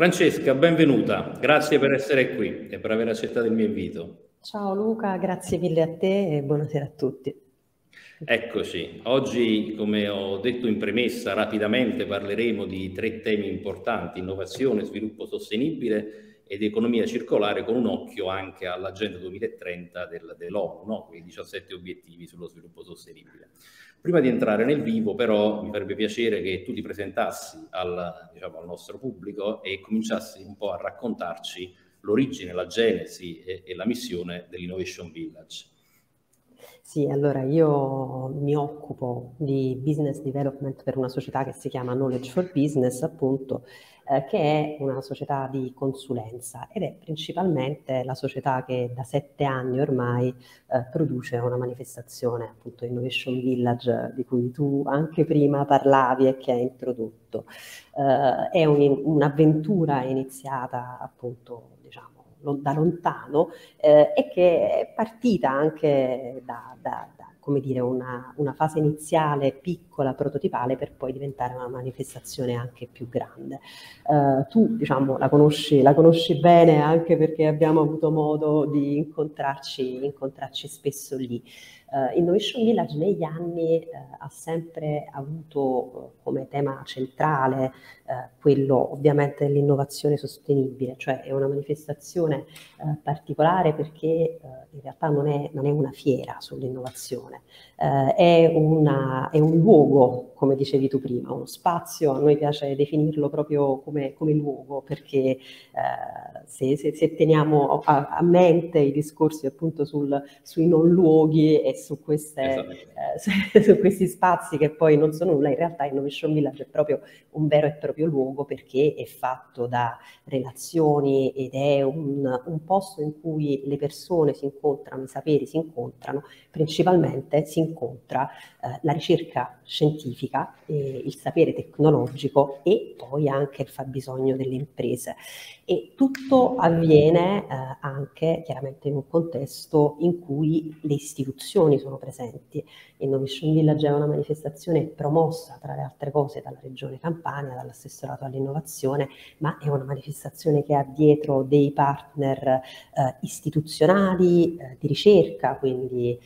Francesca, benvenuta, grazie per essere qui e per aver accettato il mio invito. Ciao Luca, grazie mille a te e buonasera a tutti. Eccoci, oggi come ho detto in premessa rapidamente parleremo di tre temi importanti, innovazione, sviluppo sostenibile ed economia circolare con un occhio anche all'agenda 2030 del, dell'ONU, no? i 17 obiettivi sullo sviluppo sostenibile. Prima di entrare nel vivo, però, mi farebbe piacere che tu ti presentassi al, diciamo, al nostro pubblico e cominciassi un po' a raccontarci l'origine, la genesi e, e la missione dell'Innovation Village. Sì, allora io mi occupo di business development per una società che si chiama Knowledge for Business, appunto, eh, che è una società di consulenza ed è principalmente la società che da sette anni ormai eh, produce una manifestazione, appunto Innovation Village, di cui tu anche prima parlavi e che hai introdotto. Eh, è un, un'avventura iniziata appunto diciamo da lontano eh, e che è partita anche da, da, da come dire, una, una, fase iniziale piccola, prototipale, per poi diventare una manifestazione anche più grande. Uh, tu, diciamo, la conosci, la conosci, bene anche perché abbiamo avuto modo di incontrarci, incontrarci spesso lì. Uh, Innovation Village negli anni uh, ha sempre avuto come tema centrale quello ovviamente dell'innovazione sostenibile, cioè è una manifestazione particolare perché in realtà non è, non è una fiera sull'innovazione, eh, è, una, è, un luogo, come dicevi tu prima, uno spazio, a noi piace definirlo proprio come, come luogo, perché eh, se, se, se, teniamo a, a, mente i discorsi appunto sul, sui non luoghi e su, queste, esatto. eh, su, su, questi spazi che poi non sono nulla, in realtà Innovation Village è proprio un vero e proprio luogo perché è fatto da relazioni ed è un, un posto in cui le persone si incontrano, i saperi si incontrano, principalmente si incontra eh, la ricerca scientifica, eh, il sapere tecnologico e poi anche il fabbisogno delle imprese. E tutto avviene eh, anche chiaramente in un contesto in cui le istituzioni sono presenti. Innovation Village è una manifestazione promossa, tra le altre cose, dalla Regione Campania, dall'assessorato all'innovazione, ma è una manifestazione che ha dietro dei partner eh, istituzionali eh, di ricerca, quindi eh,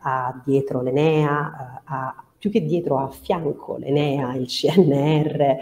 ha dietro l'Enea, ha più che dietro a fianco l'Enea, il CNR, eh,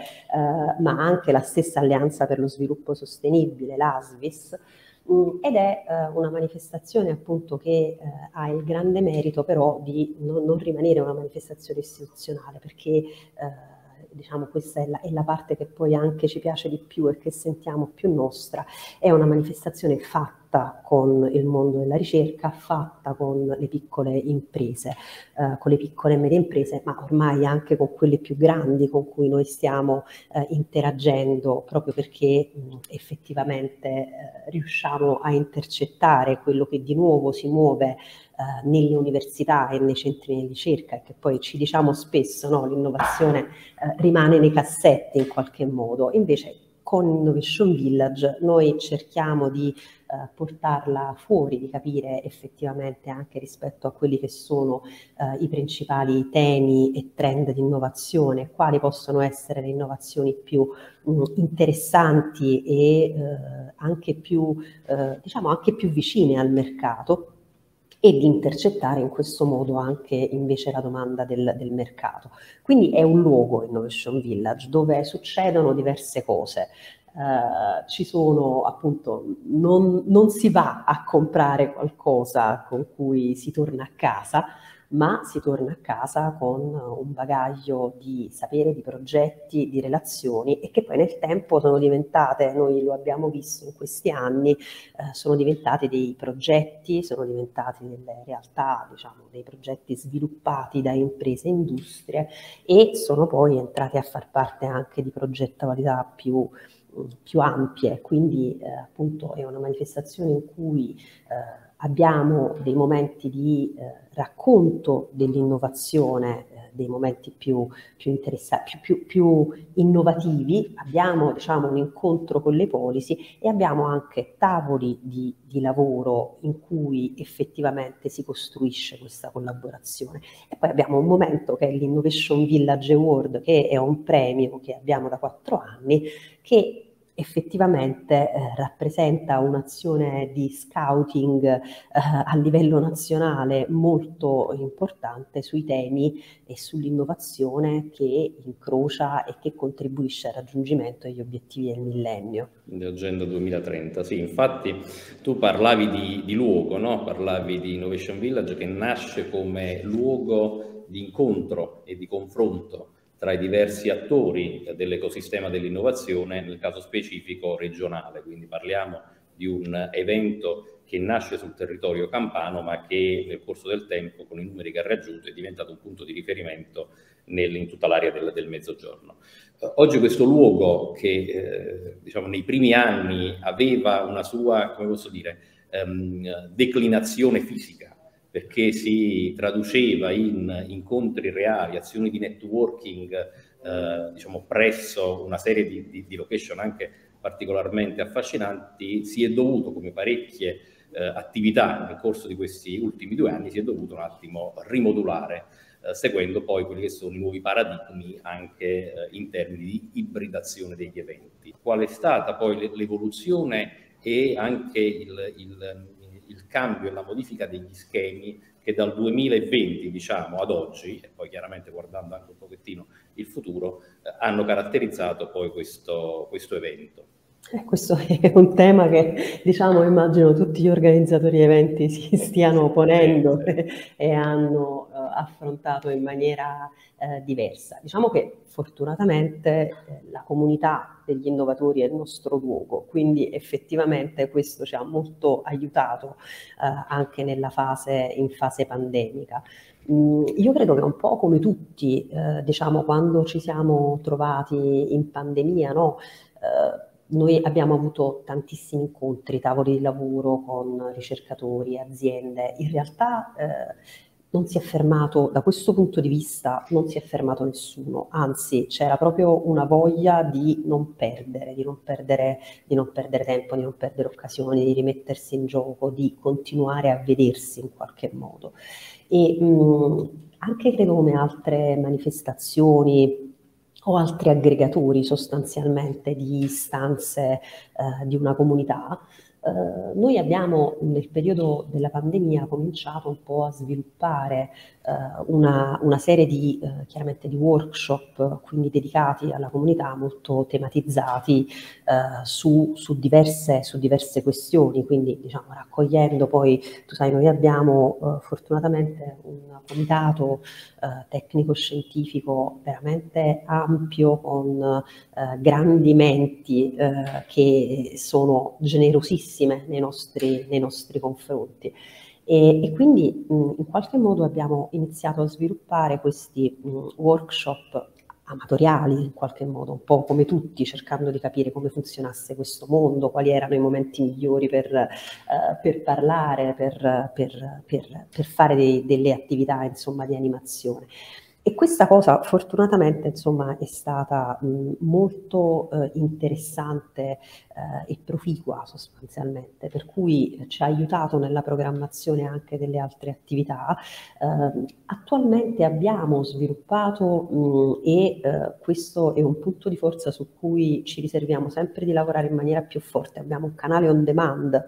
ma anche la stessa Alleanza per lo Sviluppo Sostenibile, l'ASVIS, mh, mm, ed è eh, una manifestazione appunto che eh, ha il grande merito però di non, non, rimanere una manifestazione istituzionale perché eh, diciamo questa è la, è la, parte che poi anche ci piace di più e che sentiamo più nostra, è una manifestazione fatta fatta con il mondo della ricerca, fatta con le piccole imprese, eh, con le piccole e medie imprese, ma ormai anche con quelle più grandi con cui noi stiamo eh, interagendo proprio perché mh, effettivamente eh, riusciamo a intercettare quello che di nuovo si muove eh, nelle università e nei centri di ricerca e che poi ci diciamo spesso no, l'innovazione eh, rimane nei cassetti in qualche modo, invece con Innovation Village noi cerchiamo di eh, portarla fuori, di capire effettivamente anche rispetto a quelli che sono eh, i principali temi e trend di innovazione, quali possono essere le innovazioni più mh, mm, interessanti e eh, anche, più, eh, diciamo anche più vicine al mercato e di intercettare in questo modo anche invece la domanda del, del mercato. Quindi è un luogo Innovation Village dove succedono diverse cose. Uh, ci sono appunto, non, non, si va a comprare qualcosa con cui si torna a casa, ma si torna a casa con un bagaglio di sapere, di progetti, di relazioni e che poi nel tempo sono diventate, noi lo abbiamo visto in questi anni, eh, sono diventati dei progetti, sono diventati delle realtà, diciamo, dei progetti sviluppati da imprese e industrie e sono poi entrati a far parte anche di progettualità più più ampie, quindi eh, appunto è una manifestazione in cui eh, abbiamo dei momenti di eh, racconto dell'innovazione, eh, dei momenti più, più interessanti, più, più, più, innovativi, abbiamo diciamo, un incontro con le policy e abbiamo anche tavoli di, di, lavoro in cui effettivamente si costruisce questa collaborazione. E poi abbiamo un momento che è l'Innovation Village Award, che è un premio che abbiamo da quattro anni, che effettivamente eh, rappresenta un'azione di scouting eh, a livello nazionale molto importante sui temi e sull'innovazione che incrocia e che contribuisce al raggiungimento degli obiettivi del millennio. L'Agenda 2030, sì, infatti tu parlavi di, di luogo, no? parlavi di Innovation Village che nasce come luogo di incontro e di confronto tra i diversi attori dell'ecosistema dell'innovazione, nel caso specifico regionale. Quindi parliamo di un evento che nasce sul territorio campano, ma che nel corso del tempo, con i numeri che ha raggiunto, è diventato un punto di riferimento nel, in tutta l'area del, del Mezzogiorno. Uh, oggi questo luogo che eh, diciamo, nei primi anni aveva una sua, come posso dire, um, declinazione fisica, perché si traduceva in incontri reali, azioni di networking, eh, diciamo presso una serie di, di, di, location anche particolarmente affascinanti, si è dovuto, come parecchie eh, attività nel corso di questi ultimi due anni, si è dovuto un attimo rimodulare, eh, seguendo poi quelli che sono i nuovi paradigmi anche eh, in termini di ibridazione degli eventi. Qual è stata poi l'evoluzione e anche il, il il cambio e la modifica degli schemi che dal 2020 diciamo ad oggi, e poi chiaramente guardando anche un pochettino il futuro, eh, hanno caratterizzato poi questo, questo evento. Eh, questo è un tema che, diciamo, immagino tutti gli organizzatori di eventi si stiano ponendo e, hanno affrontato in maniera uh, diversa. Diciamo che fortunatamente eh, la comunità degli innovatori è il nostro luogo, quindi effettivamente questo ci ha molto aiutato uh, anche nella fase, in fase pandemica. Mm, io credo che un po' come tutti, diciamo, quando ci siamo trovati in pandemia, no? Noi abbiamo avuto tantissimi incontri, tavoli di lavoro con ricercatori, aziende. In realtà eh, non si è fermato, da questo punto di vista, non si è fermato nessuno, anzi c'era proprio una voglia di non perdere, di non perdere, di non perdere tempo, di non perdere occasioni, di rimettersi in gioco, di continuare a vedersi in qualche modo. E mh, anche credo come altre manifestazioni, o altri aggregatori sostanzialmente di istanze eh, di una comunità, eh, noi abbiamo nel periodo della pandemia cominciato un po' a sviluppare eh, una, una, serie di, eh, chiaramente di workshop, quindi dedicati alla comunità, molto tematizzati eh, su, su, diverse, su, diverse, questioni, quindi diciamo raccogliendo poi, tu sai, noi abbiamo eh, fortunatamente un comitato tecnico-scientifico veramente ampio con grandi menti che sono generosissime nei nostri, nei nostri confronti. E, e quindi mh, in qualche modo abbiamo iniziato a sviluppare questi mh, workshop amatoriali in qualche modo, un po' come tutti, cercando di capire come funzionasse questo mondo, quali erano i momenti migliori per, eh, per parlare, per, per, per fare dei, delle attività insomma, di animazione. E questa cosa fortunatamente insomma, è stata mh, molto eh, interessante eh, e proficua sostanzialmente, per cui ci ha aiutato nella programmazione anche delle altre attività. Eh, attualmente abbiamo sviluppato mh, e eh, questo è un punto di forza su cui ci riserviamo sempre di lavorare in maniera più forte. Abbiamo un canale on demand eh,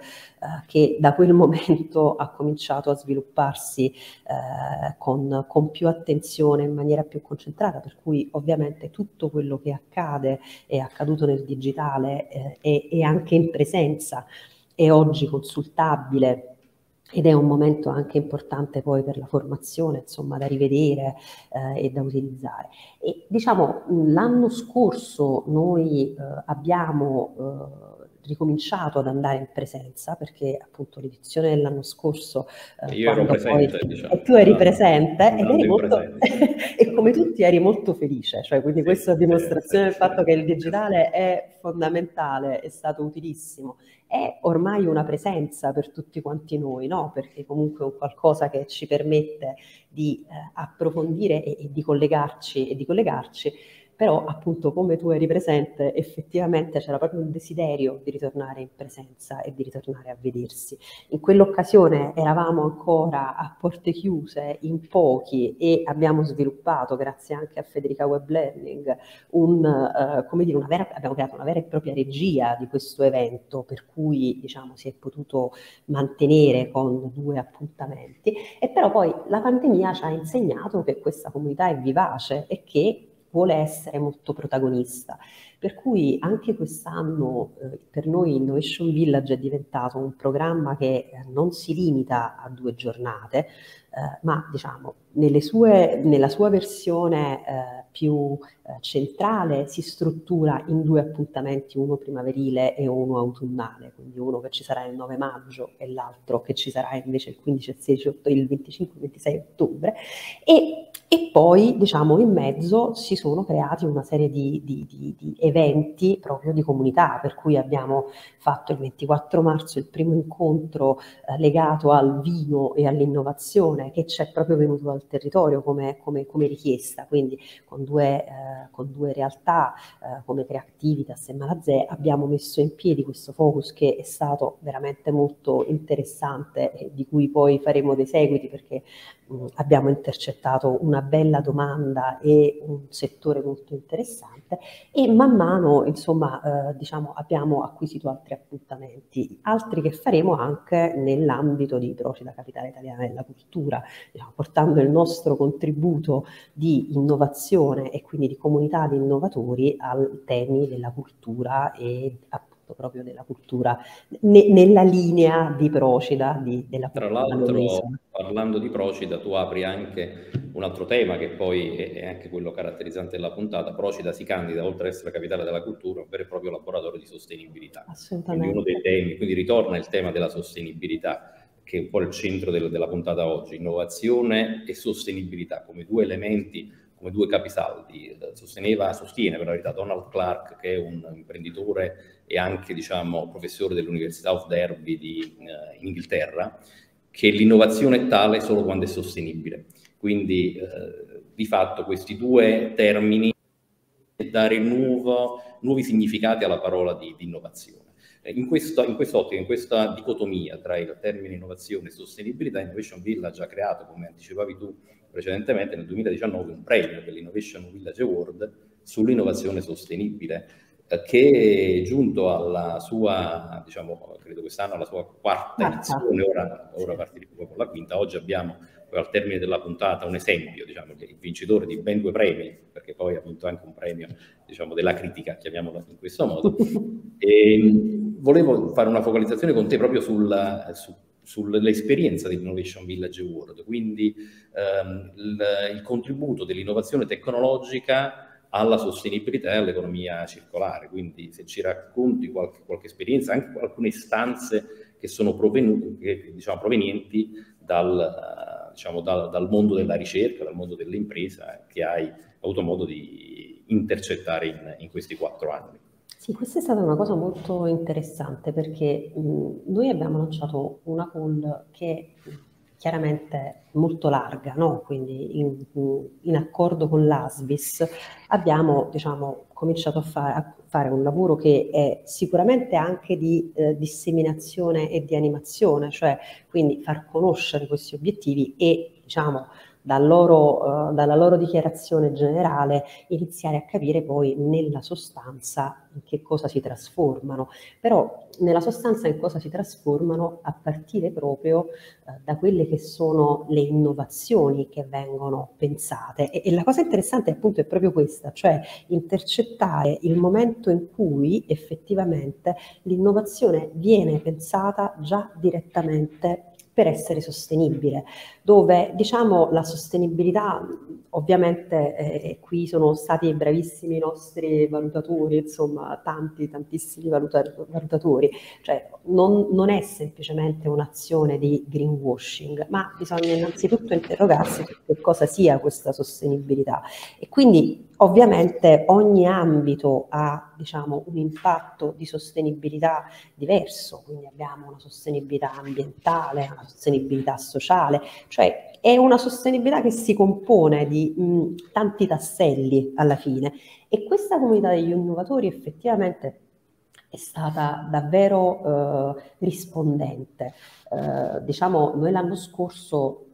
che da quel momento ha cominciato a svilupparsi eh, con, con più attenzione in maniera più concentrata, per cui ovviamente tutto quello che accade è accaduto nel digitale eh, e, anche in presenza è oggi consultabile ed è un momento anche importante poi per la formazione, insomma, da rivedere eh, e da utilizzare. E diciamo, l'anno scorso noi eh, abbiamo eh, ricominciato ad andare in presenza perché appunto l'edizione dell'anno scorso eh, io ero presente poi, diciamo. e tu eri presente ed eri molto, e come tutti eri molto felice cioè quindi sì, questa dimostrazione del fatto che il digitale è fondamentale è stato utilissimo è ormai una presenza per tutti quanti noi no? perché comunque è un qualcosa che ci permette di eh, approfondire e, e, di collegarci e di collegarci però appunto come tu eri presente effettivamente c'era proprio un desiderio di ritornare in presenza e di ritornare a vedersi. In quell'occasione eravamo ancora a porte chiuse, in pochi e abbiamo sviluppato, grazie anche a Federica Web Learning, un, uh, come dire, una vera, abbiamo creato una vera e propria regia di questo evento per cui diciamo, si è potuto mantenere con due appuntamenti e però poi la pandemia ci ha insegnato che questa comunità è vivace e che vuole essere molto protagonista. Per cui anche quest'anno eh, per noi Innovation Village è diventato un programma che eh, non si limita a due giornate, eh, ma diciamo sue, nella sua versione eh, più eh, centrale si struttura in due appuntamenti, uno primaverile e uno autunnale, quindi uno che ci sarà il 9 maggio e l'altro che ci sarà invece il 15 e 16 ottobre, il 25 e 26 ottobre e e poi, diciamo, in mezzo si sono creati una serie di, di, di, di, eventi proprio di comunità, per cui abbiamo fatto il 24 marzo il primo incontro eh, legato al vino e all'innovazione, che ci è proprio venuto dal territorio come, come, come richiesta, quindi con due, eh, con due realtà eh, come Creativitas e Malazè abbiamo messo in piedi questo focus che è stato veramente molto interessante e di cui poi faremo dei seguiti perché abbiamo intercettato una bella domanda e un settore molto interessante e man mano insomma eh, diciamo abbiamo acquisito altri appuntamenti, altri che faremo anche nell'ambito di Procida Capitale Italiana della Cultura, diciamo, portando il nostro contributo di innovazione e quindi di comunità di innovatori ai temi della cultura e appunto proprio della cultura, ne, nella linea di Procida di, della Tra l'altro, parlando di Procida, tu apri anche un altro tema che poi è, è, anche quello caratterizzante della puntata. Procida si candida, oltre ad essere capitale della cultura, un vero e proprio laboratorio di sostenibilità. Assolutamente. Quindi uno dei temi, quindi ritorna il tema della sostenibilità che è un po' il centro del, della puntata oggi, innovazione e sostenibilità come due elementi come due capisaldi. Sosteneva, sostiene per la verità Donald Clark, che è un imprenditore e anche diciamo, professore dell'Università of Derby di, eh, in Inghilterra, che l'innovazione è tale solo quando è sostenibile. Quindi eh, di fatto questi due termini dare nuovo, nuovi significati alla parola di, di innovazione. In, questo, in quest'ottica, in questa dicotomia tra il termine innovazione e sostenibilità, Innovation Village ha creato, come anticipavi tu, precedentemente nel 2019 un premio dell'Innovation Village Award sull'innovazione sostenibile eh, che è giunto alla sua, diciamo, credo quest'anno alla sua quarta edizione, ora, ora partiremo con la quinta, oggi abbiamo al termine della puntata un esempio, diciamo, il vincitore di ben due premi, perché poi ha vinto anche un premio, diciamo, della critica, chiamiamolo in questo modo. E, volevo fare una focalizzazione con te proprio sul, su sull'esperienza dell'Innovation Village World, quindi ehm, il, il, contributo dell'innovazione tecnologica alla sosostenibilità e all'economia circolare. Quindi se ci racconti qualche, qualche esperienza, anche alcune istanze che sono che, diciamo, provenienti dal, diciamo, dal, dal, mondo della ricerca, dal mondo dell'impresa, che hai avuto modo di intercettare in, in questi quattro anni. Sì, questa è stata una cosa molto interessante perché mh, noi abbiamo lanciato una call che chiaramente molto larga, no? quindi in, in, accordo con l'ASBIS abbiamo diciamo, cominciato a, fa- a, fare un lavoro che è sicuramente anche di eh, disseminazione e di animazione, cioè quindi far conoscere questi obiettivi e diciamo, dal loro, uh, dalla loro dichiarazione generale iniziare a capire poi nella sostanza in che cosa si trasformano, però nella sostanza in cosa si trasformano a partire proprio uh, da quelle che sono le innovazioni che vengono pensate. E, e la cosa interessante appunto è proprio questa, cioè intercettare il momento in cui effettivamente l'innovazione viene pensata già direttamente per essere sostenibile, dove diciamo la sostenibilità ovviamente eh, qui sono stati bravissimi i nostri valutatori, insomma tanti, tantissimi valutatori, cioè non, non è semplicemente un'azione di greenwashing, ma bisogna innanzitutto interrogarsi su che cosa sia questa sostenibilità. E quindi ovviamente ogni ambito ha diciamo, un impatto di sostenibilità diverso, quindi abbiamo una sostenibilità ambientale, una sostenibilità sociale, cioè è una sostenibilità che si compone di mh, tanti tasselli alla fine e questa comunità degli innovatori effettivamente è stata davvero eh, rispondente. Eh, diciamo, noi l'anno scorso,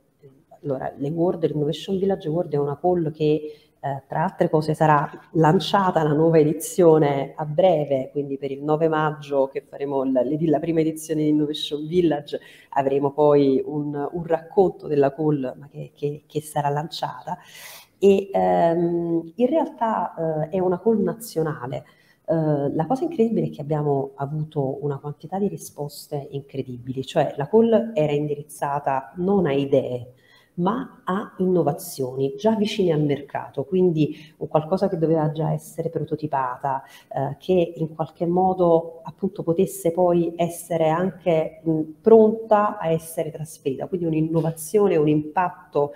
allora, le World, l'Innovation Village World è una call che eh, tra altre cose sarà lanciata la nuova edizione a breve, quindi per il 9 maggio che faremo la, la prima edizione di Innovation Village avremo poi un, un racconto della call che, che, che sarà lanciata e ehm, in realtà eh, è una call nazionale. Uh, la cosa incredibile è che abbiamo avuto una quantità di risposte incredibili, cioè la call era indirizzata non a idee, ma a innovazioni già vicine al mercato, quindi qualcosa che doveva già essere prototipata, eh, che in qualche modo appunto potesse poi essere anche mh, pronta a essere trasferita, quindi un'innovazione, un impatto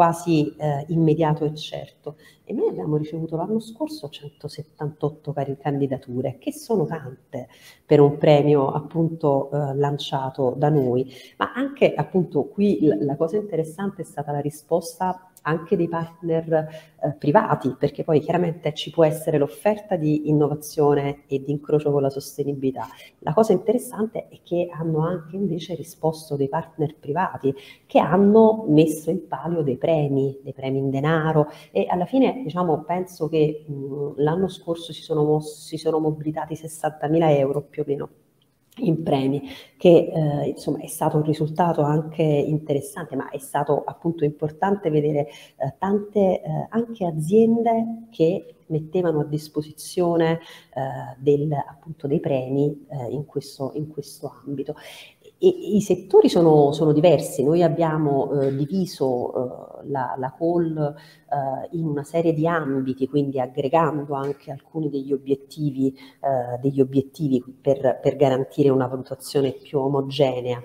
quasi eh, immediato e certo. E noi abbiamo ricevuto l'anno scorso 178 candidature, che sono tante per un premio appunto eh, lanciato da noi. Ma anche appunto qui la cosa interessante è stata la risposta anche dei partner eh, privati, perché poi chiaramente ci può essere l'offerta di innovazione e di incrocio con la sostenibilità. La cosa interessante è che hanno anche invece risposto dei partner privati che hanno messo in palio dei premi, dei premi in denaro e alla fine diciamo penso che mh, l'anno scorso si sono, mossi, si sono mobilitati 60.000 euro più o meno in premi, che eh, insomma è stato un risultato anche interessante, ma è stato appunto importante vedere eh, tante eh, anche aziende che mettevano a disposizione eh, del, appunto dei premi eh, in questo, in questo ambito. E, I settori sono, sono, diversi, noi abbiamo eh, diviso eh, la, la, call eh, in una serie di ambiti, quindi aggregando anche alcuni degli obiettivi, eh, degli obiettivi per, per, garantire una valutazione più omogenea.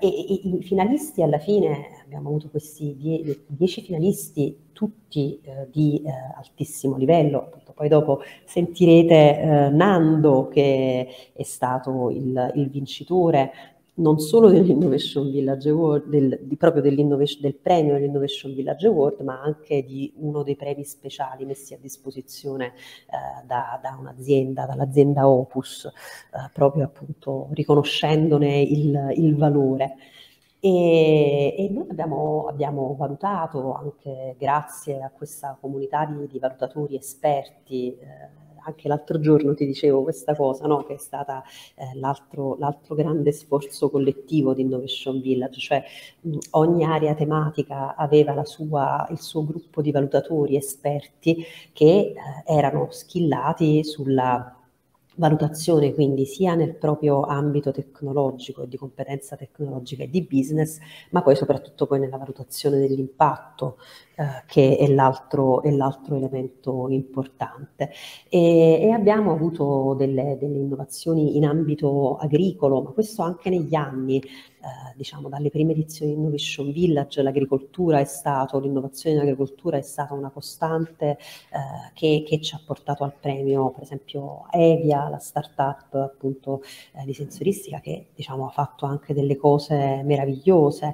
Eh, e, i finalisti alla fine, abbiamo avuto questi die, dieci finalisti, tutti eh, di altissimo livello, poi dopo sentirete Nando che è stato il, il vincitore non solo dell'Innovation Village Award, del, di, proprio del premio dell'Innovation Village Award, ma anche di uno dei premi speciali messi a disposizione eh, da, da, un'azienda, dall'azienda Opus, eh, proprio appunto riconoscendone il, il valore. E, e, noi abbiamo, abbiamo, valutato anche grazie a questa comunità di, di valutatori esperti eh, anche l'altro giorno ti dicevo questa cosa, no? che è stata eh, l'altro, l'altro, grande sforzo collettivo di Innovation Village, cioè mh, ogni area tematica aveva sua, il suo gruppo di valutatori esperti che eh, erano skillati sulla valutazione quindi sia nel proprio ambito tecnologico di competenza tecnologica e di business, ma poi soprattutto poi nella valutazione dell'impatto eh, che è l'altro, elemento importante. E, e abbiamo avuto delle, delle, innovazioni in ambito agricolo, ma questo anche negli anni, eh, diciamo dalle prime edizioni di Innovation Village, l'agricoltura è stato, l'innovazione in agricoltura è stata una costante eh, che, che, ci ha portato al premio, per esempio Evia, la startup appunto eh, di sensoristica che diciamo ha fatto anche delle cose meravigliose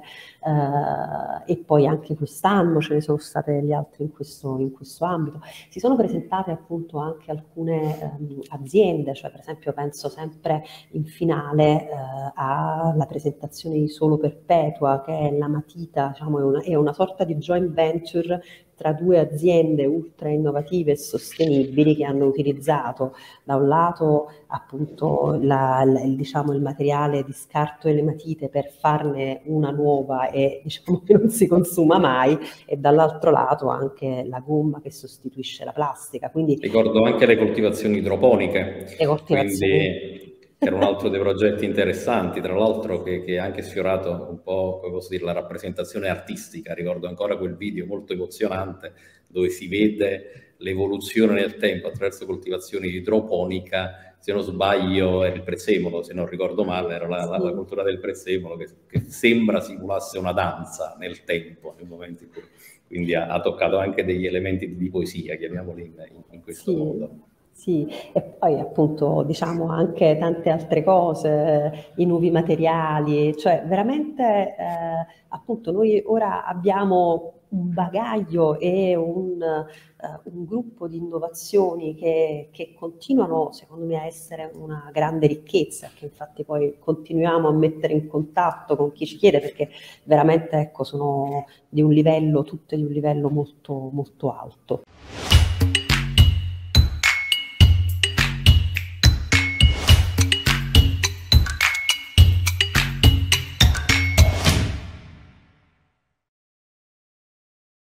eh, e poi anche quest'anno ce ne sono state degli altri in questo, in questo ambito. Si sono presentate appunto anche alcune ehm, aziende, cioè per esempio penso sempre in finale eh, alla presentazione di Solo Perpetua che è la matita, diciamo è una, è una sorta di joint venture tra due aziende ultra innovative e sostenibili che hanno utilizzato da un lato appunto la, la, il, diciamo, il materiale di scarto e le matite per farne una nuova e diciamo che non si consuma mai e dall'altro lato anche la gomma che sostituisce la plastica. Quindi, Ricordo anche le coltivazioni idroponiche. Le coltivazioni. Quindi era un altro dei progetti interessanti, tra l'altro che, che ha anche sfiorato un po', come posso dire, la rappresentazione artistica. Ricordo ancora quel video molto emozionante dove si vede l'evoluzione nel tempo attraverso coltivazioni idroponica. Se non sbaglio era il prezzemolo, se non ricordo male, era la, la, la cultura del prezzemolo che, che, sembra simulasse una danza nel tempo, nel momento in cui quindi ha, ha, toccato anche degli elementi di poesia, chiamiamoli in, in questo sì. modo. Sì, e poi appunto diciamo anche tante altre cose, i nuovi materiali, cioè veramente eh, appunto noi ora abbiamo un bagaglio e un, uh, un gruppo di innovazioni che, che, continuano secondo me a essere una grande ricchezza, che infatti poi continuiamo a mettere in contatto con chi ci chiede perché veramente ecco, sono di un livello, tutte di un livello molto, molto alto.